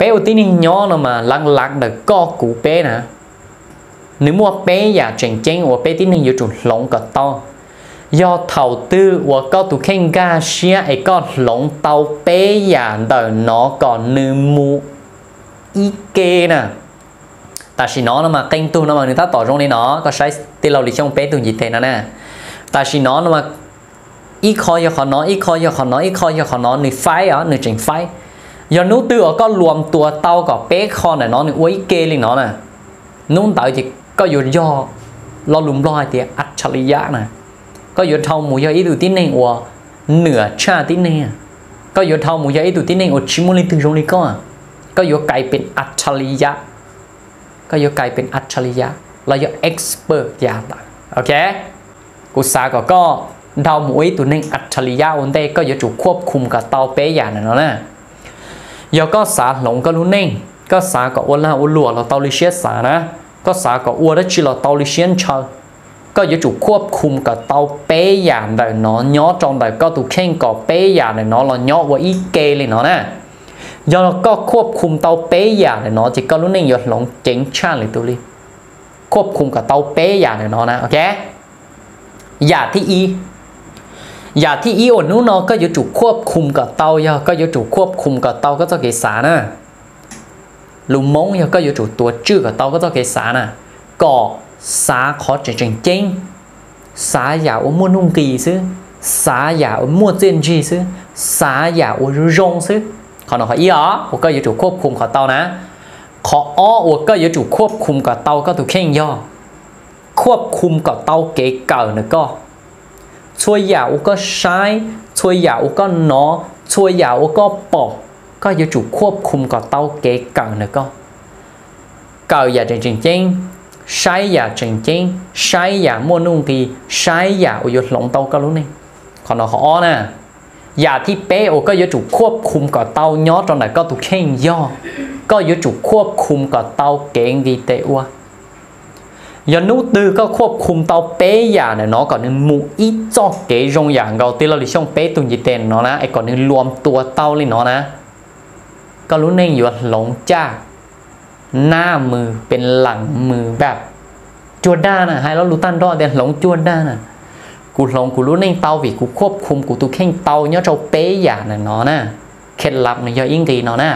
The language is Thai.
bé ở tí này nhỏ nó mà lăng lăng được co cụ bé nè. Nếu mua bé giả chỉnh chén, ở bé tí này yếu chủ lông cả to. Do thầu tư và có tụ khen ga xia ấy có lông tàu bé giả đời nó còn nữ mu ý kê nè. Ta chỉ nó mà kênh tu nó mà người ta tỏ trong đây nó có sai tiền lâu đi trong bé tu gì thế nó nè. Ta chỉ nó mà ít khó cho khó nó ít khó cho khó nó ít khó cho khó nó nửa phái á nửa chỉnh phái. ยอนนู้ตัวก็รวมตัวเต้ากับเป๊กคอนเนาะนี่ไว้เกลิเนาะน่ะนุ่นเต่าจิก็อยู่ย่อเราลุมลอยเตียอัจฉริยะนะก็อยู่เท่าหมูย่อีตุที่หนึงอัวเหนือชาติเนี่ยก็อยู่เท่าหมูย่อีตุที่หนึงอวชิมุลิตึงรงลิก็ก็อยู่ไกลเป็นอัจฉริยะ ก็อยู่ไกลเป็นอัจฉริยะเราอยู่เอ็กซ์เพรสยาต่างโอเคกุศาก็ก็ท่าวหมูอีตุหนึงอัจฉริยะอันเต้ก็อยู่จุควบคุมกับเตาเป๊ยอย่างนั้นนะ ยอก็สาหลงก็รู้นิ่งก็สาก็อ้วนละอ้วนหลัวเราเตาลิเชียสานะ ก็สาก็อ้วนแล้จีเราเตาลิเชียนเชอก็อยู่จุควบคุมกับเตาเป๊ะอย่างใดเนาะย่อจองใดก็ตุเข่งก็เป๊ะอย่างใดเนาะเราย่อว่าอีเกเลยเนาะนะ do có ควบคุมเตาเป๊ะอย่างเนี่ยเนาะจะก็รู้นี่หยดหลงเจ๋งชาเลยตัวนี้ควบคุมกับเตาเป๊ะอย่างเนี่ยเนาะนะโอเคอย่าที่อี อย่าที่อีออนนู้นเนาะก็อยู่จุควบคุมกับเตายอก็อยู่จุควบคุมกับเตาก็จะเกษานะลุงมงยอก็อยู่จุตัวชื่อกับเตาก็จะเกษานะก่อสาขอเจ๋งเจ๋งสาอย่าอ้วนนุ่งกีซื้อสาอย่าอ้วนเจนจีซื้อสาอย่าอ้วนรงซื้อขอหนอขออีอ๋อ我ก็อยู่จุควบคุมขอเตานะขออ้อ我ก็อยู่จุควบคุมกับเตาก็ถูกเข่งย่อควบคุมกับเตาเก๋เก่าเนี่ยก็ ช่วยยาอุก็ใช้ช่วยยาอุก็หนอช่วยยาอุก็ปอกก็อยู่จุควบคุมกับเตาเก๋เก่าเนี่ยก็เก่าอย่าจริงจริงใช้อย่าจริงจริงใช้อย่ามั่วนุ่งทีใช้อย่าอุยหลงเตาก็รู้นี่ขอหนอขออ้อนะอย่าที่เป๊ะโอก็ยจุควบคุมกับเตาย้อตรงไหนก็ถูกเข่งย่อก็ยจุควบคุมกับเตาเก่งดีเตะวะ ยานุตือก็ควบคุมเตาเป๊ะอย่างเนี่ยเนาะก่อนนึงมูอีจอกเก๋รงอย่างเราที่เราดิช่องเป๊ะตุนยีเตนเนาะนะไอ้ก่อนนึงรวมตัวเตาเลยเนาะนะก็รู้ในอยู่หลงจ้าหน้ามือเป็นหลังมือแบบจวดด้านอะให้เรารู้ตั้นรอดแต่หลงจวดด้านอะกูหลงกูรู้ในเตา vì กูควบคุมกูตัวเข่งเตาเนาะเจ้าเป๊ะอย่างน่ะเนาะนะเคล็ดลับเนี่ยย่อยิ่งดีเนาะนะ